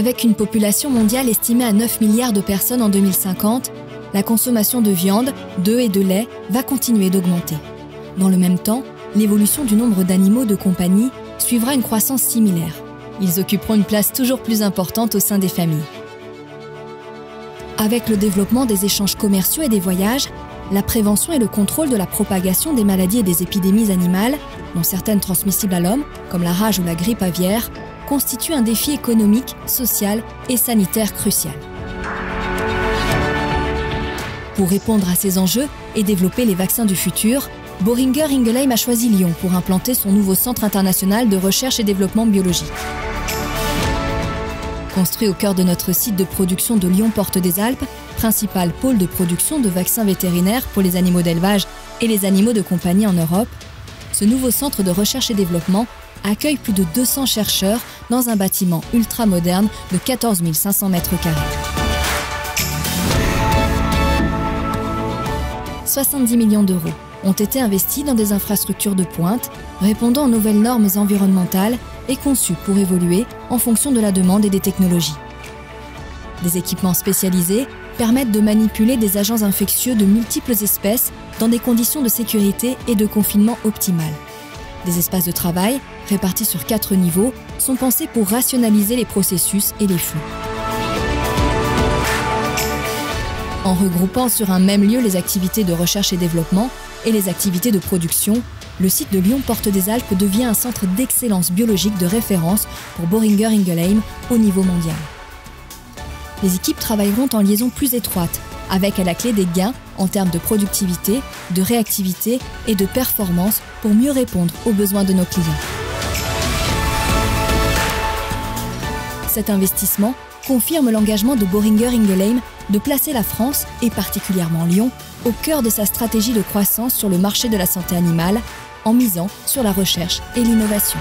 Avec une population mondiale estimée à 9 milliards de personnes en 2050, la consommation de viande, d'œufs et de lait va continuer d'augmenter. Dans le même temps, l'évolution du nombre d'animaux de compagnie suivra une croissance similaire. Ils occuperont une place toujours plus importante au sein des familles. Avec le développement des échanges commerciaux et des voyages, la prévention et le contrôle de la propagation des maladies et des épidémies animales, dont certaines transmissibles à l'homme, comme la rage ou la grippe aviaire, constituent un défi économique, social et sanitaire crucial. Pour répondre à ces enjeux et développer les vaccins du futur, Boehringer Ingelheim a choisi Lyon pour implanter son nouveau centre international de recherche et développement biologique. Construit au cœur de notre site de production de Lyon-Porte des Alpes, principal pôle de production de vaccins vétérinaires pour les animaux d'élevage et les animaux de compagnie en Europe, ce nouveau centre de recherche et développement accueille plus de 200 chercheurs dans un bâtiment ultra moderne de 14 500 mètres carrés. 70 millions d'euros ont été investis dans des infrastructures de pointe répondant aux nouvelles normes environnementales et conçues pour évoluer en fonction de la demande et des technologies. Des équipements spécialisés permettent de manipuler des agents infectieux de multiples espèces dans des conditions de sécurité et de confinement optimales. Des espaces de travail, répartis sur quatre niveaux, sont pensés pour rationaliser les processus et les flux. En regroupant sur un même lieu les activités de recherche et développement et les activités de production, le site de Lyon Porte des Alpes devient un centre d'excellence biologique de référence pour Boehringer Ingelheim au niveau mondial. Les équipes travailleront en liaison plus étroite, avec à la clé des gains en termes de productivité, de réactivité et de performance pour mieux répondre aux besoins de nos clients. Cet investissement confirme l'engagement de Boehringer Ingelheim de placer la France, et particulièrement Lyon, au cœur de sa stratégie de croissance sur le marché de la santé animale, en misant sur la recherche et l'innovation.